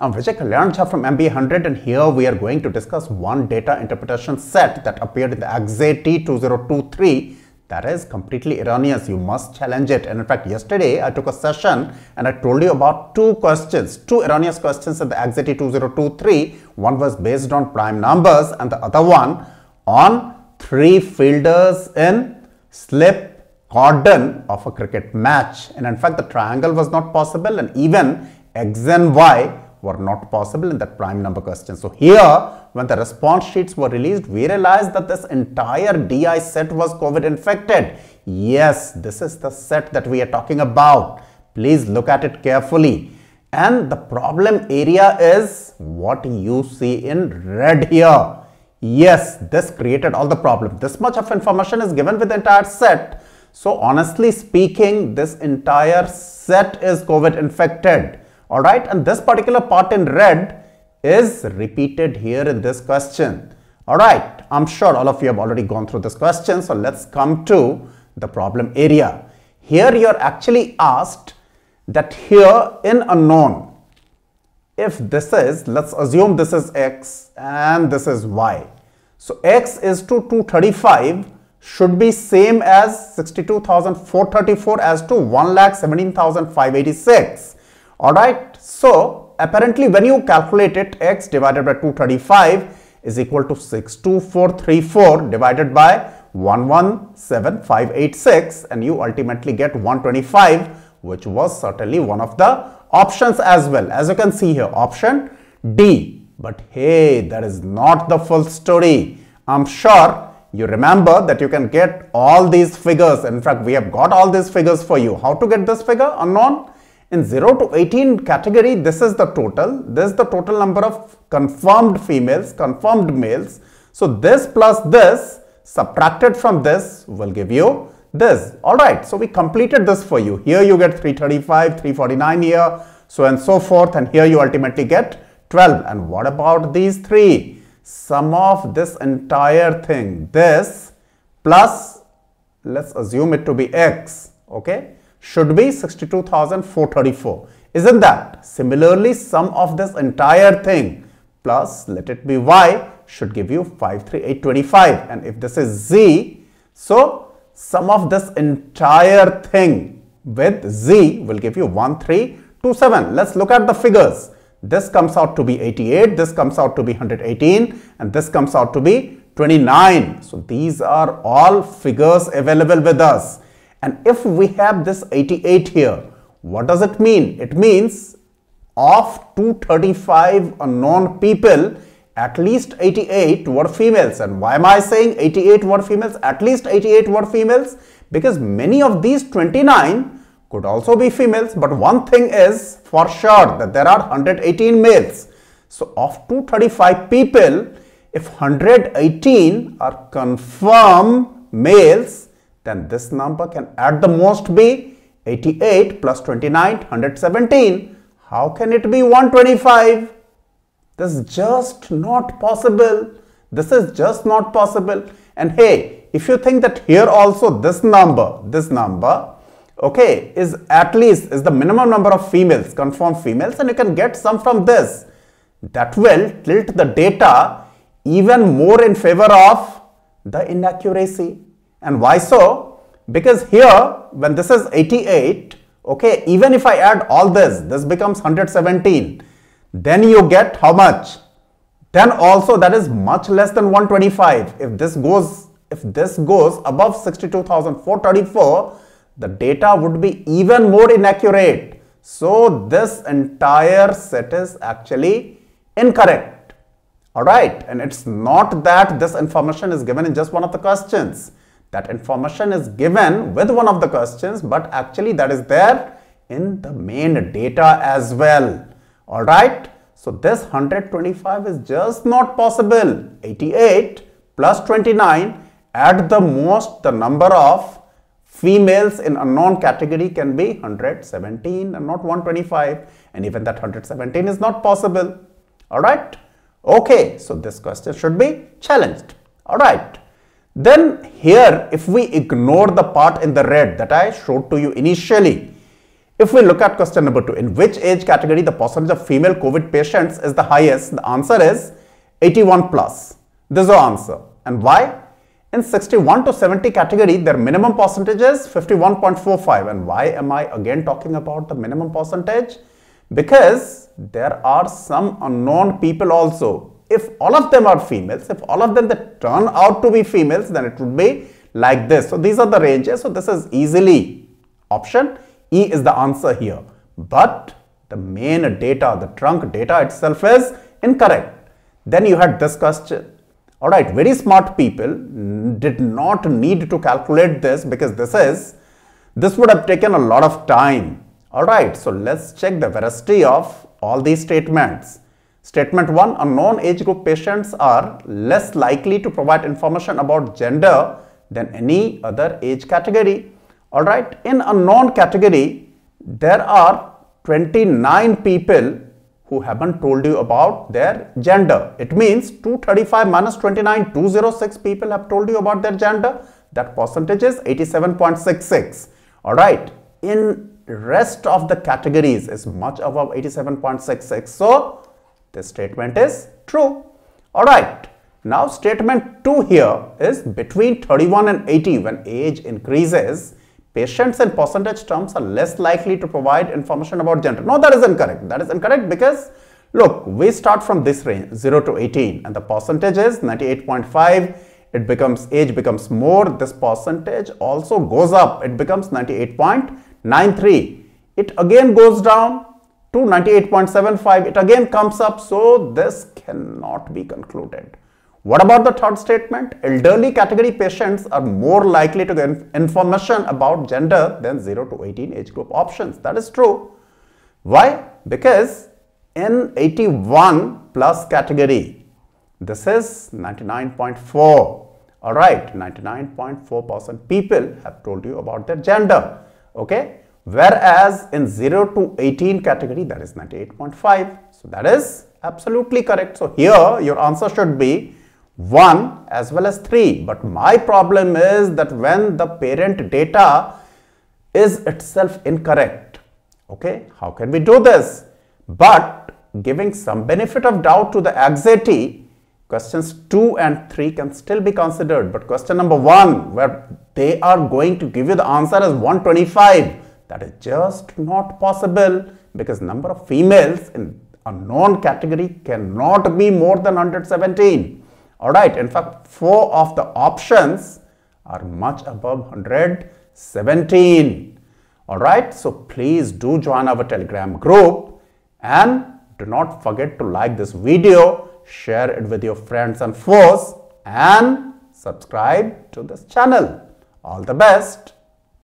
I'm Vijay Kalyan from MBA 100 and here we are going to discuss one data interpretation set that appeared in the XAT 2023 that is completely erroneous. You must challenge it. And in fact, yesterday I took a session and I told you about two questions, two erroneous questions in the XAT 2023. One was based on prime numbers and the other one on three fielders in slip cordon of a cricket match. And in fact, the triangle was not possible and even x and y were not possible in that prime number question. So here, when the response sheets were released, we realized that this entire DI set was COVID infected. Yes, this is the set that we are talking about. Please look at it carefully. And the problem area is what you see in red here. Yes, this created all the problem. This much of information is given with the entire set. So honestly speaking, this entire set is COVID infected. All right. And this particular part in red is repeated here in this question. All right. I'm sure all of you have already gone through this question. So let's come to the problem area. Here you're actually asked that here in unknown, if this is, let's assume this is x and this is y. So x is to 235 should be same as 62,434 as to 1,17,586. Alright, so apparently when you calculate it, x divided by 235 is equal to 62434 divided by 117586 and you ultimately get 125 which was certainly one of the options as well. As you can see here, option D. But hey, that is not the full story. I'm sure you remember that you can get all these figures. In fact, we have got all these figures for you. How to get this figure? Unknown. In 0 to 18 category, this is the total. This is the total number of confirmed females, confirmed males. So this plus this subtracted from this will give you this. Alright, so we completed this for you. Here you get 335, 349 here, so and so forth. And here you ultimately get 12. And what about these three? sum of this entire thing, this plus, let's assume it to be x, okay, should be 62,434. Isn't that? Similarly, sum of this entire thing plus, let it be y, should give you 53825. And if this is z, so sum of this entire thing with z will give you 1327. Let's look at the figures. This comes out to be 88, this comes out to be 118 and this comes out to be 29. So these are all figures available with us. And if we have this 88 here, what does it mean? It means of 235 unknown people, at least 88 were females. And why am I saying 88 were females? At least 88 were females because many of these 29 could also be females but one thing is for sure that there are 118 males so of 235 people if 118 are confirmed males then this number can at the most be 88 plus 29 117 how can it be 125 this is just not possible this is just not possible and hey if you think that here also this number this number okay, is at least is the minimum number of females, confirmed females and you can get some from this. That will tilt the data even more in favor of the inaccuracy. And why so? Because here when this is 88, okay, even if I add all this, this becomes 117. Then you get how much? Then also that is much less than 125. If this goes if this goes above 62,434 the data would be even more inaccurate. So this entire set is actually incorrect. Alright, and it's not that this information is given in just one of the questions. That information is given with one of the questions, but actually that is there in the main data as well. Alright, so this 125 is just not possible. 88 plus 29 at the most the number of females in unknown category can be 117 and not 125 and even that 117 is not possible. Alright. Okay, so this question should be challenged. Alright. Then here if we ignore the part in the red that I showed to you initially, If we look at question number 2, in which age category the percentage of female COVID patients is the highest? The answer is 81 plus. This is the answer. And why? In 61 to 70 category, their minimum percentage is 51.45. And why am I again talking about the minimum percentage? Because there are some unknown people also. If all of them are females, if all of them that turn out to be females, then it would be like this. So these are the ranges. So this is easily option E is the answer here. But the main data, the trunk data itself is incorrect. Then you had this question all right, very smart people did not need to calculate this because this is, this would have taken a lot of time. All right, so let's check the veracity of all these statements. Statement 1, unknown age group patients are less likely to provide information about gender than any other age category. All right, in unknown category, there are 29 people who haven't told you about their gender. It means 235 minus 29, 206 people have told you about their gender. That percentage is 87.66. Alright, in rest of the categories is much above 87.66. So, this statement is true. Alright, now statement 2 here is between 31 and 80 when age increases patients in percentage terms are less likely to provide information about gender. No, that is incorrect. That is incorrect because look, we start from this range 0 to 18 and the percentage is 98.5. It becomes age becomes more. This percentage also goes up. It becomes 98.93. It again goes down to 98.75. It again comes up. So this cannot be concluded. What about the third statement? Elderly category patients are more likely to get information about gender than 0 to 18 age group options. That is true. Why? Because in 81 plus category, this is 99.4. Alright, 99.4% people have told you about their gender. Okay. Whereas in 0 to 18 category, that is 98.5. So that is absolutely correct. So here your answer should be 1 as well as 3. But my problem is that when the parent data is itself incorrect. Okay, how can we do this? But giving some benefit of doubt to the XAT, questions 2 and 3 can still be considered. But question number 1, where they are going to give you the answer as 125, that is just not possible because number of females in a known category cannot be more than 117. Alright, in fact, four of the options are much above 117. Alright, so please do join our telegram group and do not forget to like this video, share it with your friends and foes and subscribe to this channel. All the best.